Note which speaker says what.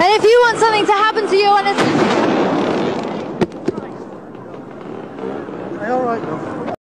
Speaker 1: And if you want something to happen to you on a...
Speaker 2: Hey, all right.